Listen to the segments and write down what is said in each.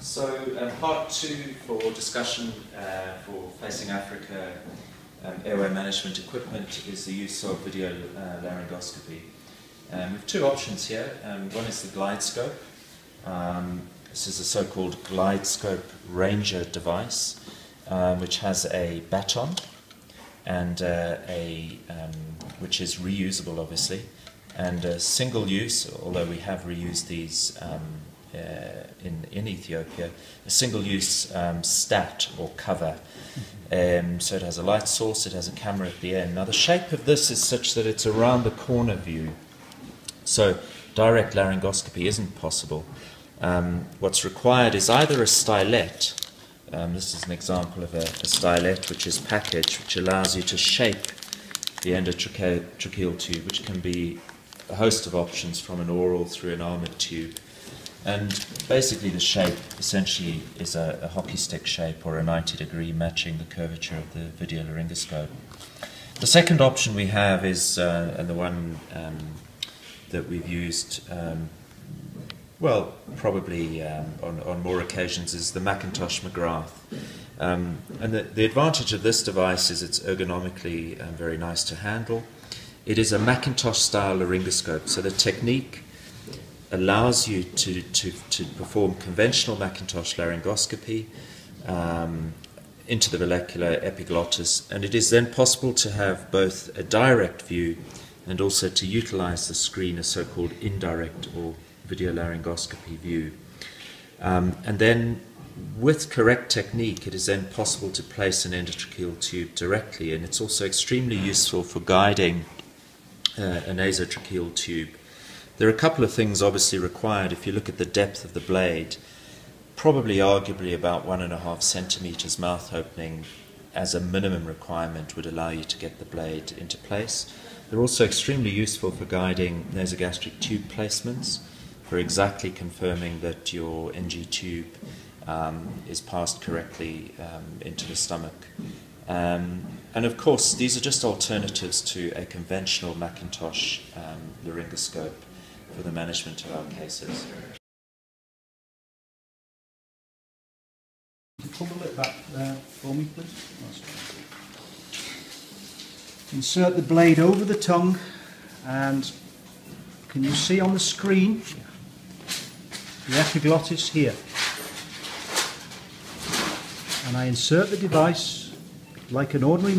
So, um, part two for discussion uh, for Facing Africa um, airway management equipment is the use of video uh, laryngoscopy. Um, we have two options here. Um, one is the GlideScope. Um, this is a so-called GlideScope Ranger device, um, which has a baton and uh, a um, which is reusable, obviously, and a single use. Although we have reused these um, uh, in in Ethiopia, a single use um, stat or cover. Um, so it has a light source, it has a camera at the end. Now the shape of this is such that it's around the corner view. So direct laryngoscopy isn't possible. Um, what's required is either a stylet. Um, this is an example of a, a stylet which is packaged, which allows you to shape the endotracheal tube, which can be a host of options from an oral through an armored tube. And basically, the shape essentially is a, a, hockey stick shape or a 90 degree matching the curvature of the video laryngoscope. The second option we have is, uh, and the one um, that we've used, um, well, probably um, on, on more occasions, is the Macintosh McGrath. Um, and the, the, advantage of this device is it's ergonomically um, very nice to handle. It is a Macintosh style laryngoscope, so the technique allows you to, to, to perform conventional Macintosh laryngoscopy um, into the vallecula epiglottis, and it is then possible to have both a direct view and also to utilize the screen, a so called indirect or video laryngoscopy view. Um, and then, with correct technique, it is then possible to place an endotracheal tube directly, and it's also extremely useful for guiding uh, a nasotracheal tube there are a couple of things obviously required if you look at the depth of the blade. Probably, arguably, about one and a half centimeters mouth opening as a minimum requirement would allow you to get the blade into place. They're also extremely useful for guiding nasogastric tube placements, for exactly confirming that your NG tube um, is passed correctly um, into the stomach. Um, and of course, these are just alternatives to a conventional Macintosh um, laryngoscope for the management of our cases. Pull lip back there for me, please. Insert the blade over the tongue and can you see on the screen the epiglottis here? And I insert the device like an ordinary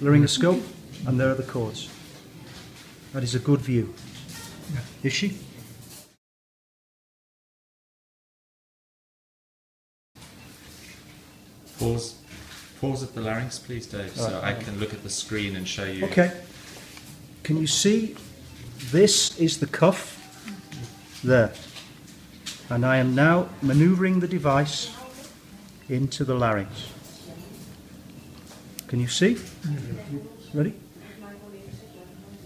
laryngoscope and there are the cords. That is a good view. Is she? Pause. Pause at the larynx, please, Dave, so. I can look at the screen and show you. Okay. Can you see? This is the cuff there. And I am now maneuvering the device into the larynx. Can you see? Ready?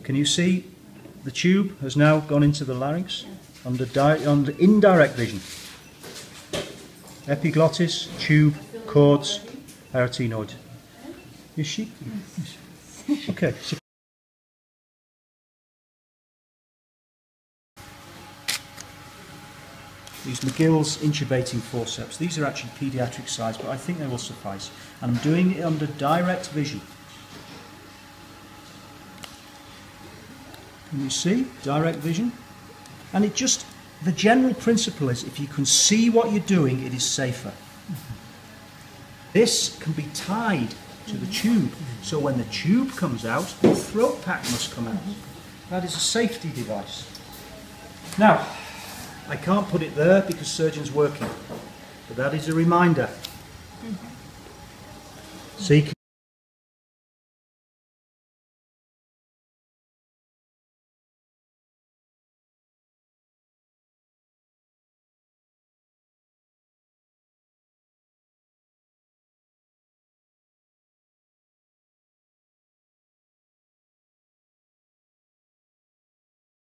Can you see the tube has now gone into the larynx under, under indirect vision. Epiglottis, tube, cords, arytenoid. Is she? Okay. These Magill's intubating forceps. These are actually paediatric size, but I think they will suffice. And I'm doing it under direct vision. Can you see? Direct vision. And it just, the general principle is if you can see what you're doing, it is safer. This can be tied to the tube. So when the tube comes out, the throat pack must come out. That is a safety device. Now, I can't put it there because surgeon's working. But that is a reminder. See,